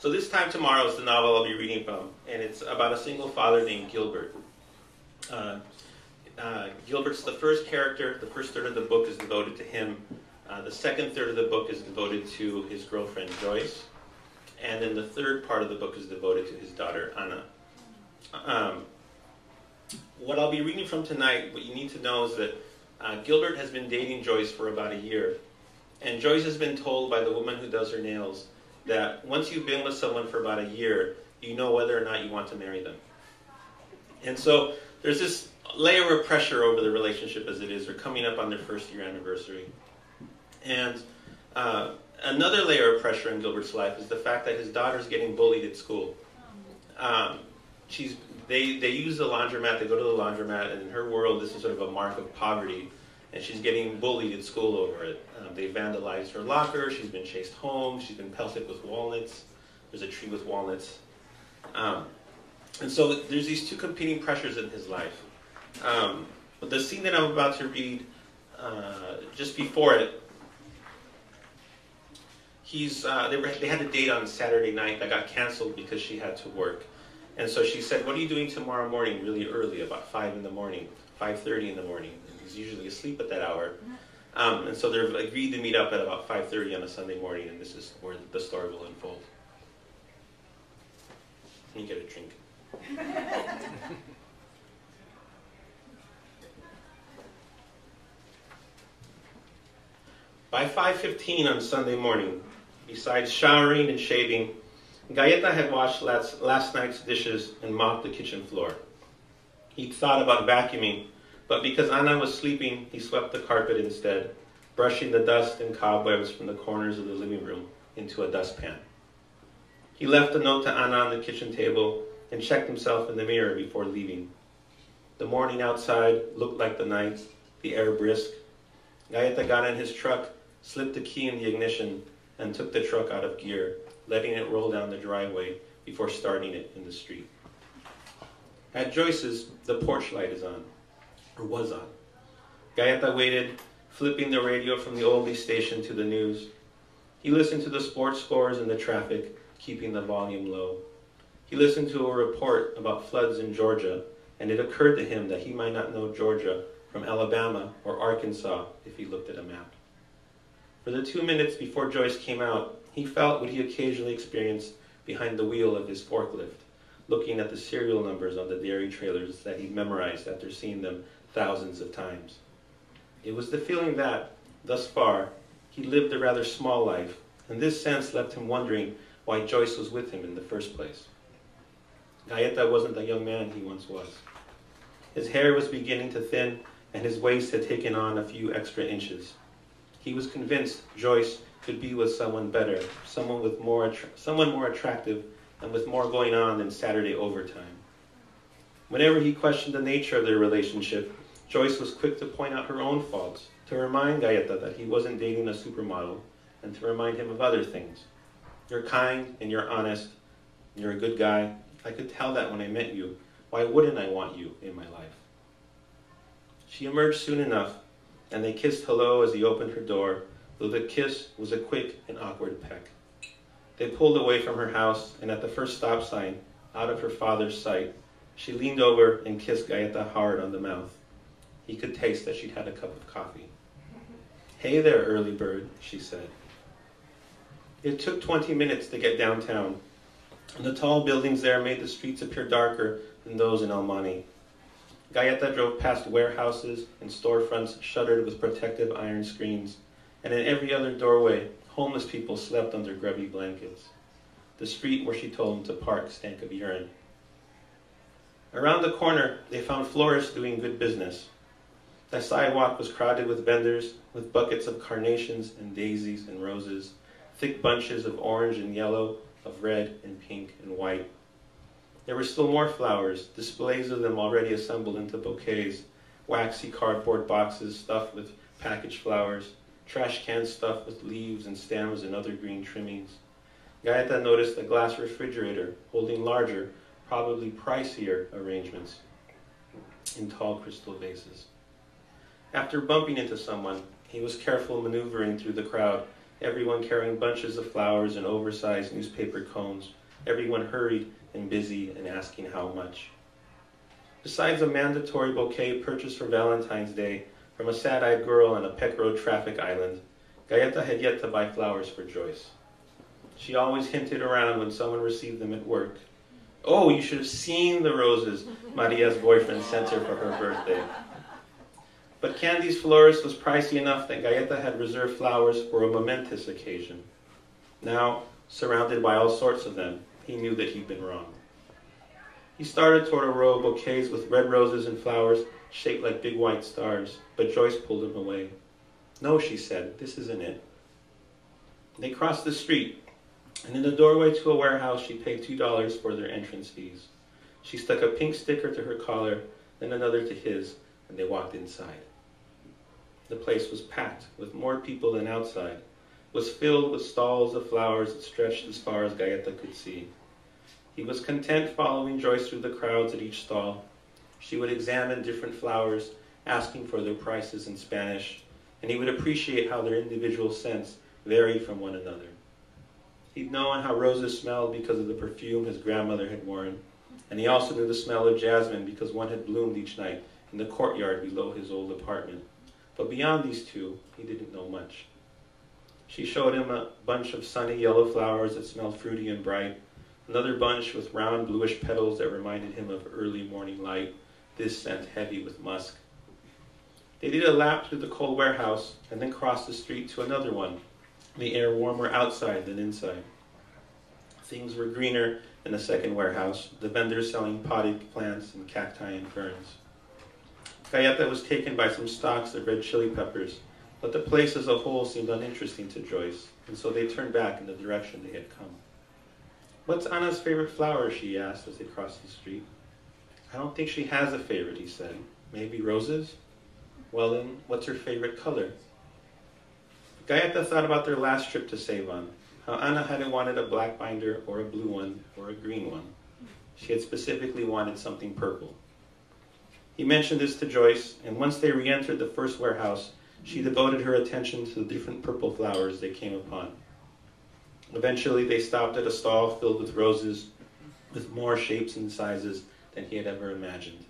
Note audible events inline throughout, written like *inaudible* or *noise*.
So this time tomorrow is the novel I'll be reading from, and it's about a single father named Gilbert. Uh, uh, Gilbert's the first character. The first third of the book is devoted to him. Uh, the second third of the book is devoted to his girlfriend Joyce, and then the third part of the book is devoted to his daughter Anna. Um, what I'll be reading from tonight, what you need to know is that uh, Gilbert has been dating Joyce for about a year, and Joyce has been told by the woman who does her nails that once you've been with someone for about a year, you know whether or not you want to marry them. And so there's this layer of pressure over the relationship as it is. They're coming up on their first year anniversary. And uh, another layer of pressure in Gilbert's life is the fact that his daughter's getting bullied at school. Um, she's they they use the laundromat. They go to the laundromat, and in her world, this is sort of a mark of poverty. And she's getting bullied at school over it. Um, they vandalized her locker. She's been chased home. She's been pelted with walnuts. There's a tree with walnuts. Um, and so there's these two competing pressures in his life. Um, but the scene that I'm about to read, uh, just before it, he's uh, they, were, they had a date on Saturday night that got canceled because she had to work. And so she said, "What are you doing tomorrow morning? Really early, about five in the morning, five thirty in the morning." Usually asleep at that hour. Um, and so they're agreed to meet up at about five thirty on a Sunday morning, and this is where the story will unfold. Can you get a drink? *laughs* By 5.15 on Sunday morning, besides showering and shaving, Galeta had washed last, last night's dishes and mopped the kitchen floor. He'd thought about vacuuming, but because Anna was sleeping, he swept the carpet instead, brushing the dust and cobwebs from the corners of the living room into a dustpan. He left a note to Anna on the kitchen table and checked himself in the mirror before leaving. The morning outside looked like the night, the air brisk. Galeta got in his truck slipped the key in the ignition, and took the truck out of gear, letting it roll down the driveway before starting it in the street. At Joyce's, the porch light is on, or was on. Galeta waited, flipping the radio from the oldie station to the news. He listened to the sports scores and the traffic, keeping the volume low. He listened to a report about floods in Georgia, and it occurred to him that he might not know Georgia from Alabama or Arkansas if he looked at a map. For the two minutes before Joyce came out, he felt what he occasionally experienced behind the wheel of his forklift, looking at the serial numbers on the dairy trailers that he'd memorized after seeing them thousands of times. It was the feeling that, thus far, he lived a rather small life, and this sense left him wondering why Joyce was with him in the first place. Galeta wasn't the young man he once was. His hair was beginning to thin, and his waist had taken on a few extra inches. He was convinced Joyce could be with someone better, someone with more someone more attractive and with more going on than Saturday overtime. Whenever he questioned the nature of their relationship, Joyce was quick to point out her own faults, to remind Galeta that he wasn't dating a supermodel, and to remind him of other things. You're kind and you're honest. And you're a good guy. I could tell that when I met you. Why wouldn't I want you in my life? She emerged soon enough and they kissed hello as he opened her door, though the kiss was a quick and awkward peck. They pulled away from her house, and at the first stop sign, out of her father's sight, she leaned over and kissed Galeta hard on the mouth. He could taste that she'd had a cup of coffee. Hey there, early bird, she said. It took 20 minutes to get downtown, and the tall buildings there made the streets appear darker than those in El Monte. Galleta drove past warehouses and storefronts shuttered with protective iron screens, and in every other doorway, homeless people slept under grubby blankets. The street where she told them to park stank of urine. Around the corner, they found florists doing good business. The sidewalk was crowded with vendors with buckets of carnations and daisies and roses, thick bunches of orange and yellow, of red and pink and white. There were still more flowers, displays of them already assembled into bouquets, waxy cardboard boxes stuffed with packaged flowers, trash cans stuffed with leaves and stems and other green trimmings. Galeta noticed a glass refrigerator holding larger, probably pricier arrangements in tall crystal vases. After bumping into someone, he was careful maneuvering through the crowd everyone carrying bunches of flowers and oversized newspaper cones, everyone hurried and busy and asking how much. Besides a mandatory bouquet purchased for Valentine's Day from a sad eyed girl on a Peck Road traffic island, Galeta had yet to buy flowers for Joyce. She always hinted around when someone received them at work. Oh, you should have seen the roses Maria's boyfriend sent her for her birthday. But Candy's florist was pricey enough that Galeta had reserved flowers for a momentous occasion. Now, surrounded by all sorts of them, he knew that he'd been wrong. He started toward a row of bouquets with red roses and flowers shaped like big white stars, but Joyce pulled him away. No, she said, this isn't it. They crossed the street, and in the doorway to a warehouse, she paid two dollars for their entrance fees. She stuck a pink sticker to her collar, then another to his, and they walked inside. The place was packed, with more people than outside, was filled with stalls of flowers that stretched as far as Galeta could see. He was content following Joyce through the crowds at each stall. She would examine different flowers, asking for their prices in Spanish, and he would appreciate how their individual scents varied from one another. He'd known how roses smelled because of the perfume his grandmother had worn, and he also knew the smell of jasmine because one had bloomed each night in the courtyard below his old apartment. But beyond these two, he didn't know much. She showed him a bunch of sunny yellow flowers that smelled fruity and bright, another bunch with round bluish petals that reminded him of early morning light, this scent heavy with musk. They did a lap through the cold warehouse and then crossed the street to another one, the air warmer outside than inside. Things were greener in the second warehouse, the vendors selling potted plants and cacti and ferns. Galeta was taken by some stalks of red chili peppers, but the place as a whole seemed uninteresting to Joyce, and so they turned back in the direction they had come. What's Anna's favorite flower? she asked as they crossed the street. I don't think she has a favorite, he said. Maybe roses? Well then, what's her favorite color? Galeta thought about their last trip to Sav-On, how Anna hadn't wanted a black binder or a blue one or a green one. She had specifically wanted something purple. He mentioned this to Joyce, and once they re entered the first warehouse, she devoted her attention to the different purple flowers they came upon. Eventually, they stopped at a stall filled with roses with more shapes and sizes than he had ever imagined.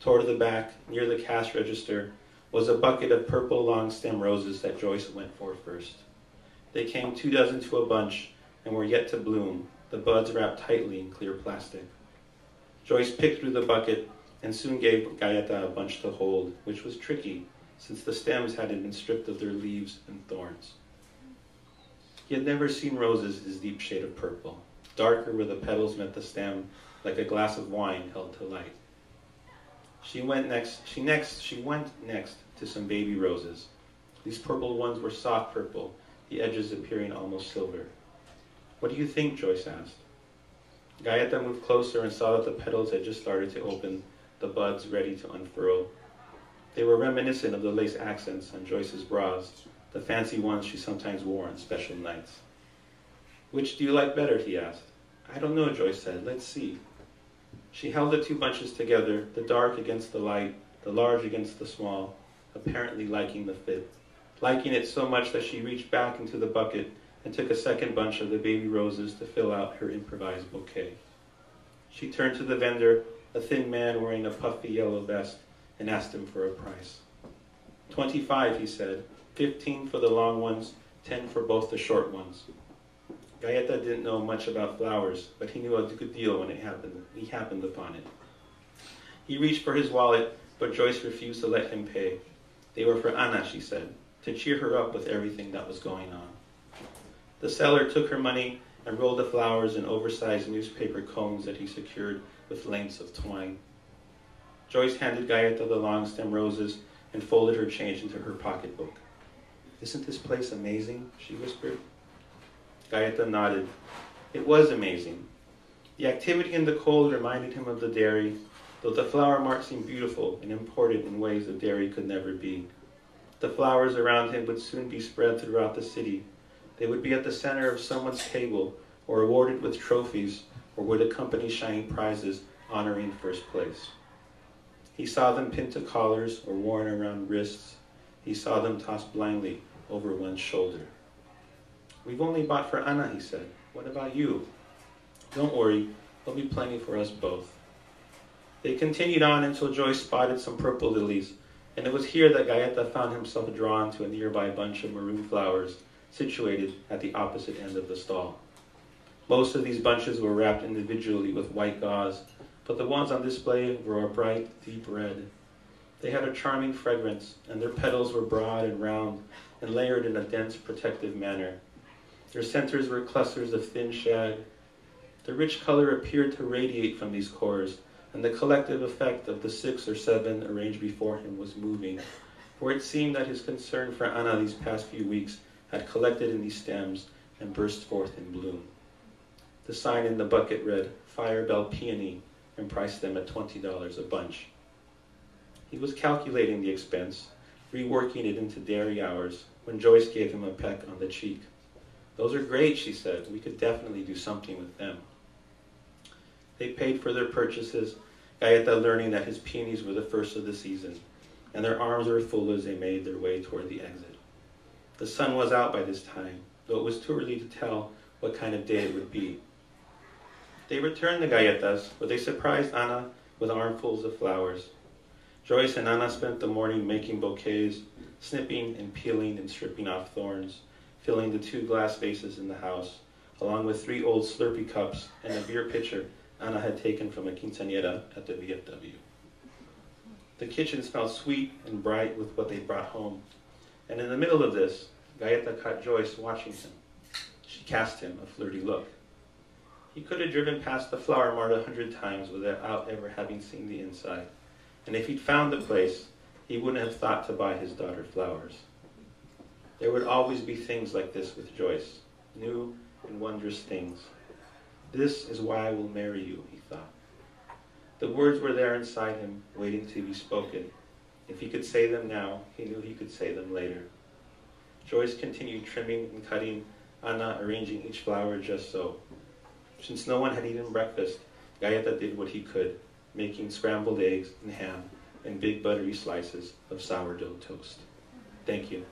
Toward the back, near the cash register, was a bucket of purple long stem roses that Joyce went for first. They came two dozen to a bunch and were yet to bloom, the buds wrapped tightly in clear plastic. Joyce picked through the bucket and soon gave Galeta a bunch to hold, which was tricky, since the stems hadn't been stripped of their leaves and thorns. He had never seen roses this deep shade of purple, darker where the petals met the stem, like a glass of wine held to light. She went next. She next. She went next to some baby roses. These purple ones were soft purple, the edges appearing almost silver. What do you think? Joyce asked. Galeta moved closer and saw that the petals had just started to open the buds ready to unfurl. They were reminiscent of the lace accents on Joyce's bras, the fancy ones she sometimes wore on special nights. Which do you like better? he asked. I don't know, Joyce said. Let's see. She held the two bunches together, the dark against the light, the large against the small, apparently liking the fit. Liking it so much that she reached back into the bucket and took a second bunch of the baby roses to fill out her improvised bouquet. She turned to the vendor a thin man wearing a puffy yellow vest, and asked him for a price. Twenty-five, he said. Fifteen for the long ones, ten for both the short ones. Galeta didn't know much about flowers, but he knew a good deal when it happened. He happened upon it. He reached for his wallet, but Joyce refused to let him pay. They were for Anna, she said, to cheer her up with everything that was going on. The seller took her money and rolled the flowers in oversized newspaper cones that he secured with lengths of twine. Joyce handed Galeta the long stem roses and folded her change into her pocketbook. Isn't this place amazing? she whispered. Galeta nodded. It was amazing. The activity in the cold reminded him of the dairy, though the flower mart seemed beautiful and imported in ways the dairy could never be. The flowers around him would soon be spread throughout the city. They would be at the center of someone's table or awarded with trophies or would accompany shining prizes honoring first place. He saw them pinned to collars or worn around wrists. He saw them tossed blindly over one's shoulder. We've only bought for Anna, he said. What about you? Don't worry, there'll be plenty for us both. They continued on until Joyce spotted some purple lilies, and it was here that Galeta found himself drawn to a nearby bunch of maroon flowers situated at the opposite end of the stall. Most of these bunches were wrapped individually with white gauze, but the ones on display were a bright, deep red. They had a charming fragrance, and their petals were broad and round and layered in a dense, protective manner. Their centers were clusters of thin shag. The rich color appeared to radiate from these cores, and the collective effect of the six or seven arranged before him was moving, for it seemed that his concern for Anna these past few weeks had collected in these stems and burst forth in bloom. The sign in the bucket read, Fire Bell Peony, and priced them at $20 a bunch. He was calculating the expense, reworking it into dairy hours, when Joyce gave him a peck on the cheek. Those are great, she said. We could definitely do something with them. They paid for their purchases, Galeta learning that his peonies were the first of the season, and their arms were full as they made their way toward the exit. The sun was out by this time, though it was too early to tell what kind of day it would be. They returned the Galetas, but they surprised Anna with armfuls of flowers. Joyce and Anna spent the morning making bouquets, snipping and peeling and stripping off thorns, filling the two glass vases in the house, along with three old Slurpee cups and a beer pitcher Anna had taken from a quinceañera at the VFW. The kitchen smelled sweet and bright with what they brought home, and in the middle of this, Galeta caught Joyce watching him. She cast him a flirty look. He could have driven past the flower mart a hundred times without ever having seen the inside. And if he'd found the place, he wouldn't have thought to buy his daughter flowers. There would always be things like this with Joyce, new and wondrous things. This is why I will marry you, he thought. The words were there inside him, waiting to be spoken. If he could say them now, he knew he could say them later. Joyce continued trimming and cutting, Anna arranging each flower just so. Since no one had eaten breakfast, Galeta did what he could, making scrambled eggs and ham and big buttery slices of sourdough toast. Thank you.